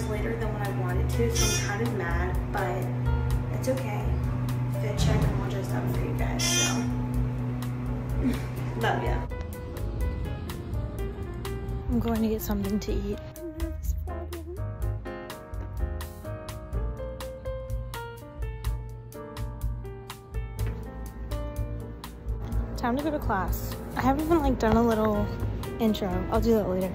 hours later than what I wanted to, so I'm kind of mad, but it's okay. Fit check and all just done for you guys, so. Love ya. I'm going to get something to eat. Time to go to class. I haven't even like done a little intro. I'll do that later.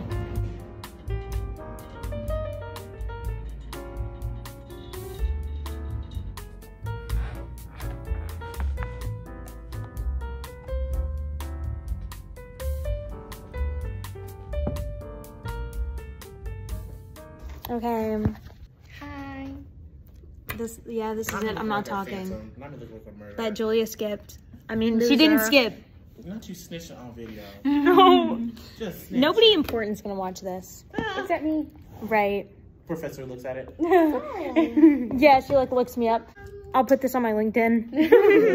Okay. Hi. This yeah, this is it. I'm not talking. Not to look like a murderer. That Julia skipped. I mean, she didn't skip. Not you snitching on video. No. Just snitch. Nobody important's gonna watch this. Ah. Except me. Right. Professor looks at it. yeah, she like looks me up. I'll put this on my LinkedIn.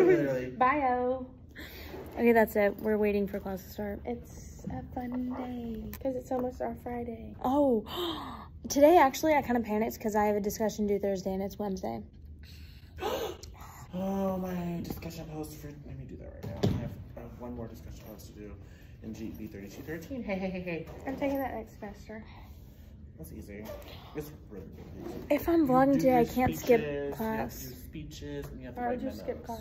Literally. Bio. okay, that's it. We're waiting for class to start. It's a fun day because it's almost our Friday. Oh, today actually I kind of panicked because I have a discussion due Thursday and it's Wednesday. Oh, my discussion post for. Let me do that right now. I have uh, one more discussion post to do in GEP 3213. Hey, hey, hey, hey. I'm taking that next semester. That's easy. It's really, really easy. If I'm vlogging today, I can't speeches, skip You have to class. do speeches and you have to Or write just skip class.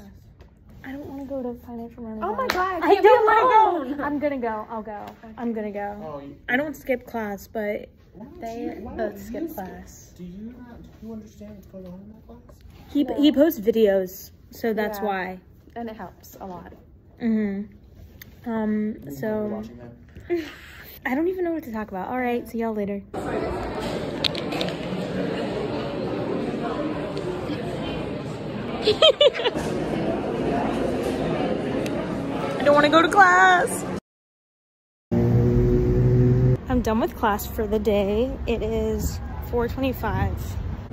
I don't want to go to financial management. Oh my god. I can't don't be want to alone. go. I'm gonna go. I'll go. I'm gonna go. Oh, you, I don't skip class, but they you- why both skip you skip? class. Do you not? Do you understand what's going on in that class? he No. he posts videos, so that's Yeah. why. And it helps a lot. Mhm. Um. You're So watching that. I don't even know what to talk about. All right. See y'all later. I don't want to go to class. I'm done with class for the day. It is 4:25.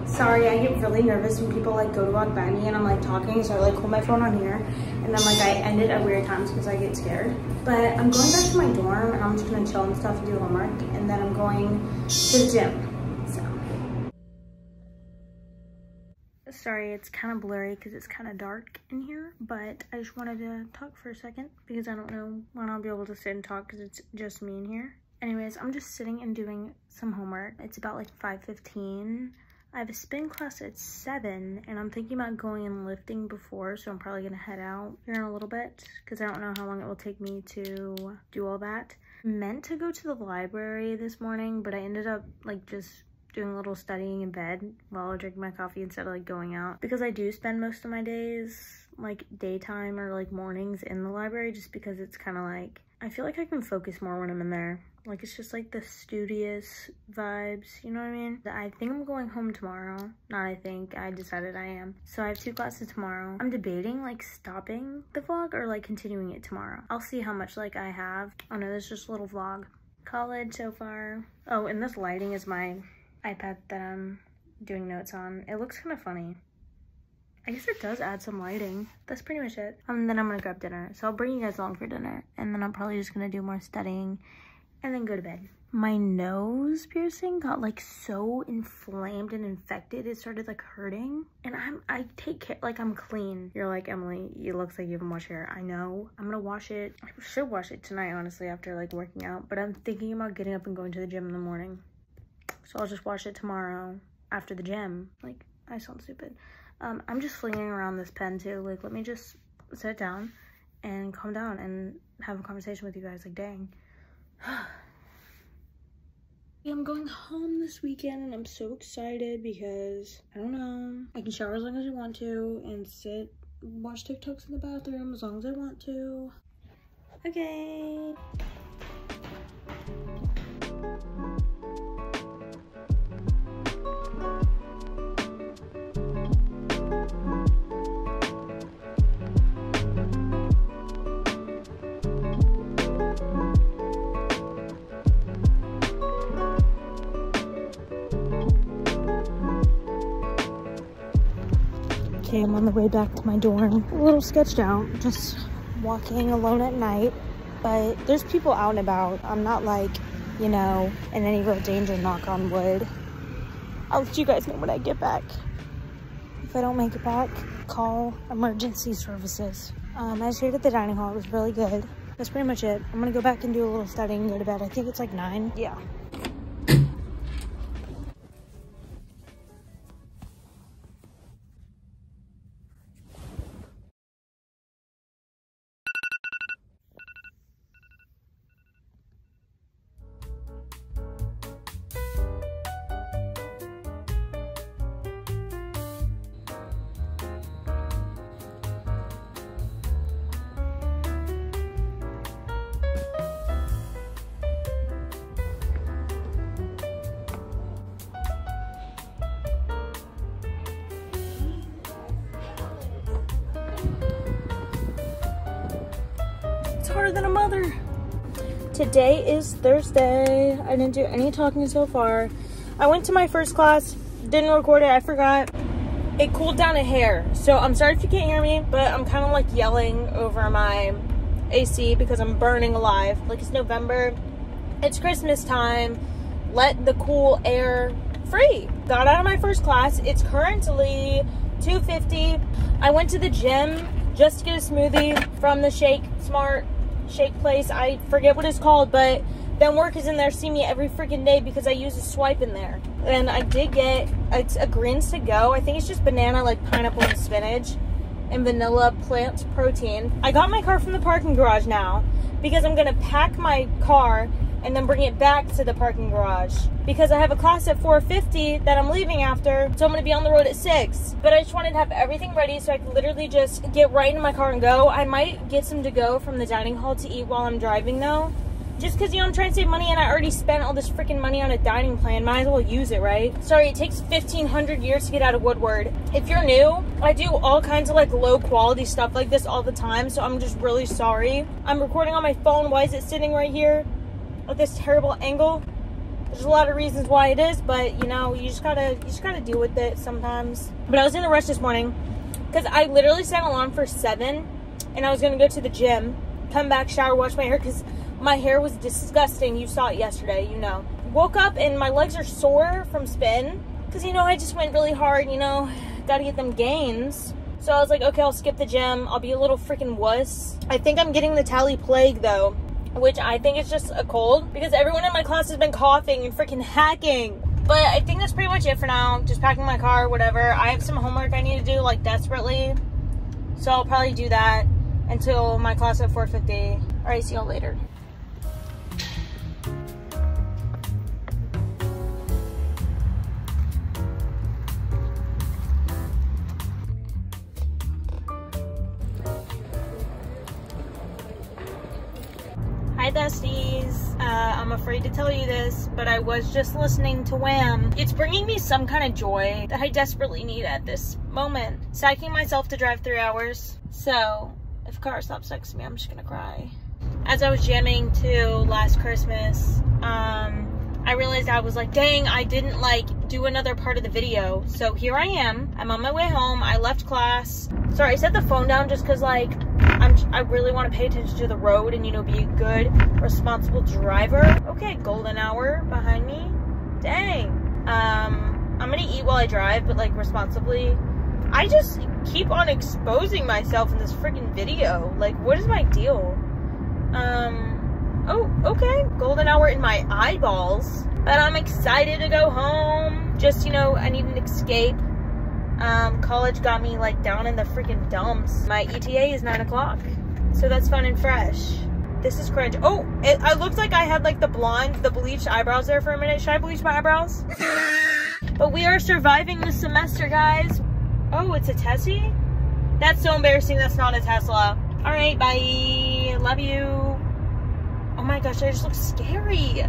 Sorry, I get really nervous when people like go to walk by me and I'm like talking, so I like hold my phone on here, and then like I end it at weird times because I get scared. But I'm going back to my dorm and I'm just gonna chill and stuff and do homework, and then I'm going to the gym. Sorry, it's kind of blurry because it's kind of dark in here, but I just wanted to talk for a second because I don't know when I'll be able to sit and talk because it's just me in here. Anyways, I'm just sitting and doing some homework. It's about like 5.15. I have a spin class at 7, and I'm thinking about going and lifting before, so I'm probably going to head out here in a little bit because I don't know how long it will take me to do all that. Meant to go to the library this morning, but I ended up like just doing a little studying in bed while I drink my coffee instead of like going out because I do spend most of my days like daytime or like mornings in the library just because it's kind of like I feel like I can focus more when I'm in there. Like it's just like the studious vibes, you know what I mean? I think I'm going home tomorrow. Not I think, I decided I am. So I have two classes tomorrow. I'm debating like stopping the vlog or like continuing it tomorrow. I'll see how much like I have. Oh no, this is just a little vlog. College so far. Oh, and this lighting is my iPad that I'm doing notes on. It looks kind of funny. I guess it does add some lighting. That's pretty much it. And then I'm gonna grab dinner. So I'll bring you guys along for dinner. And then I'm probably just gonna do more studying and then go to bed. My nose piercing got like so inflamed and infected. It started like hurting. And I'm, I take care, like I'm clean. You're like, Emily, it looks like you haven't washed hair. I know. I'm gonna wash it. I should wash it tonight, honestly, after like working out. But I'm thinking about getting up and going to the gym in the morning. So I'll just wash it tomorrow after the gym. Like, I sound stupid. Um, I'm just flinging around this pen too. Like, let me just sit down and calm down and have a conversation with you guys. Like, dang. I'm going home this weekend and I'm so excited because, I don't know, I can shower as long as I want to and sit, watch TikToks in the bathroom as long as I want to. Okay. I'm on the way back to my dorm. A little sketched out, just walking alone at night. But there's people out and about. I'm not like, you know, in any real danger, knock on wood. I'll let you guys know when I get back. If I don't make it back, call emergency services. Um, I stayed at the dining hall. It was really good. That's pretty much it. I'm gonna go back and do a little studying and go to bed. I think it's like nine. Yeah. Than a mother. Today is Thursday. I didn't do any talking so far. I went to my first class, didn't record it, I forgot. It cooled down a hair. So I'm sorry if you can't hear me, but I'm kind of like yelling over my AC because I'm burning alive. Like it's November, it's Christmas time. Let the cool air free. Got out of my first class. It's currently 2.50. I went to the gym just to get a smoothie from the Shake Smart shake place. I forget what it's called, but then workers in there see me every freaking day because I use a swipe in there. And I did get a greens to go. I think it's just banana, like pineapple and spinach, and vanilla plant protein. I got my car from the parking garage now because I'm gonna pack my car and then bring it back to the parking garage because I have a class at 4:50 that I'm leaving after, so I'm gonna be on the road at six. But I just wanted to have everything ready so I could literally just get right in my car and go. I might get some to go from the dining hall to eat while I'm driving though. Just because, you know, I'm trying to save money and I already spent all this freaking money on a dining plan. Might as well use it, right? Sorry, it takes 1,500 years to get out of Woodward. If you're new, I do all kinds of like low quality stuff like this all the time. So I'm just really sorry. I'm recording on my phone. Why is it sitting right here this terrible angle? There's a lot of reasons why it is, but you know, you just gotta, you just gotta deal with it sometimes. But I was in a rush this morning because I literally set an alarm for seven and I was gonna go to the gym, come back, shower, wash my hair because my hair was disgusting. You saw it yesterday, you know. Woke up and my legs are sore from spin because, you know, I just went really hard, you know, got to get them gains. So I was like, okay, I'll skip the gym. I'll be a little freaking wuss. I think I'm getting the tally plague though, which I think is just a cold because everyone in my class has been coughing and freaking hacking. But I think that's pretty much it for now. Just packing my car, whatever. I have some homework I need to do, like desperately. So I'll probably do that until my class at 4.50. All right, see y'all later. Hi, Dusties. Uh, I'm afraid to tell you this, but I was just listening to Wham. It's bringing me some kind of joy that I desperately need at this moment. Psyching myself to drive three hours. So, if car stops next to me, I'm just gonna cry. As I was jamming to Last Christmas, um, I realized I was like, dang, I didn't like do another part of the video. So here I am. I'm on my way home. I left class. Sorry, I set the phone down just because like I'm I really want to pay attention to the road and you know be a good responsible driver. Okay, golden hour behind me. Dang. Um, I'm gonna eat while I drive, but like responsibly. I just keep on exposing myself in this freaking video. Like, what is my deal? Um, oh, okay. Golden hour in my eyeballs. But I'm excited to go home. Just, you know, I need an escape. Um, college got me like down in the freaking dumps. My ETA is nine o'clock. So that's fun and fresh. This is cringe. Oh, it, I looked like I had like the blonde, the bleached eyebrows there for a minute. Should I bleach my eyebrows? but we are surviving the semester, guys. Oh, it's a Tessie? That's so embarrassing. That's not a Tesla. All right, bye. Love you. Oh my gosh, I just look scary.